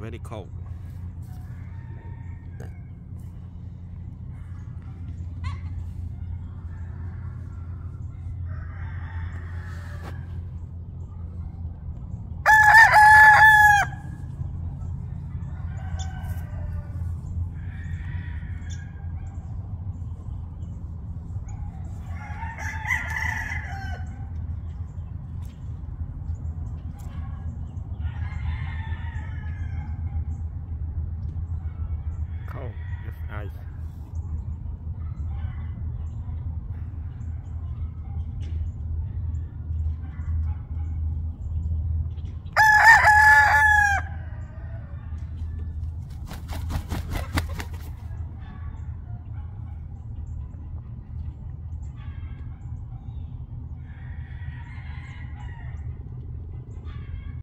Very cold. Cold, just ice.